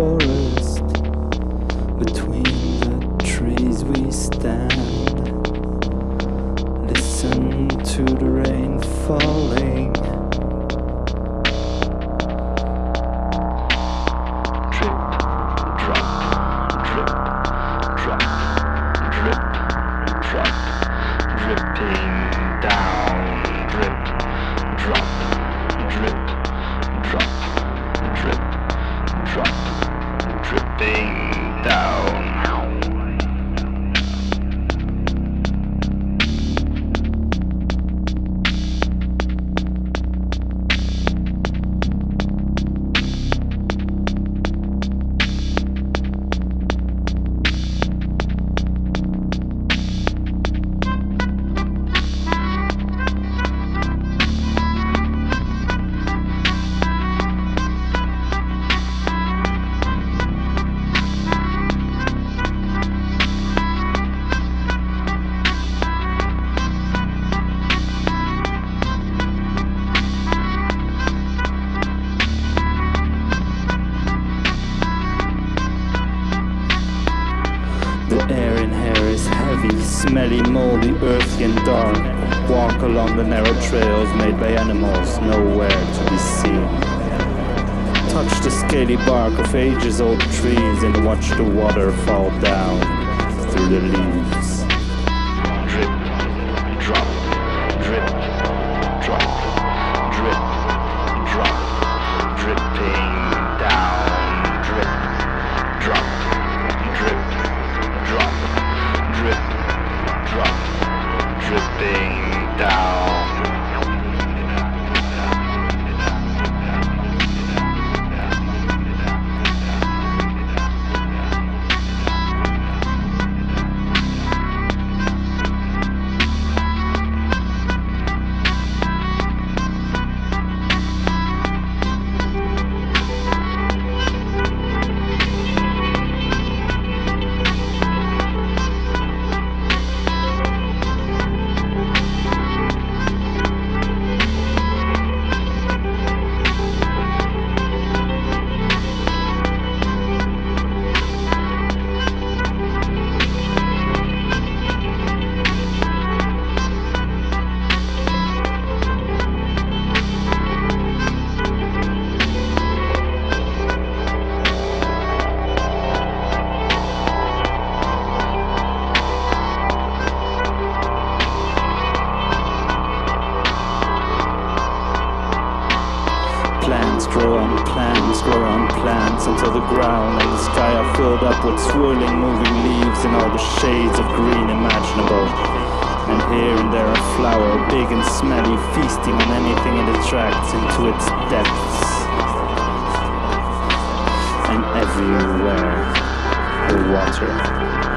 for. Heavy, smelly, moldy, earthy and dark. Walk along the narrow trails made by animals, nowhere to be seen. Touch the scaly bark of ages old trees and watch the water fall down through the leaves. Grow on plants, grow on plants until the ground and the sky are filled up with swirling, moving leaves in all the shades of green imaginable. And here and there a flower, big and smelly, feasting on anything it attracts into its depths. And everywhere, the water.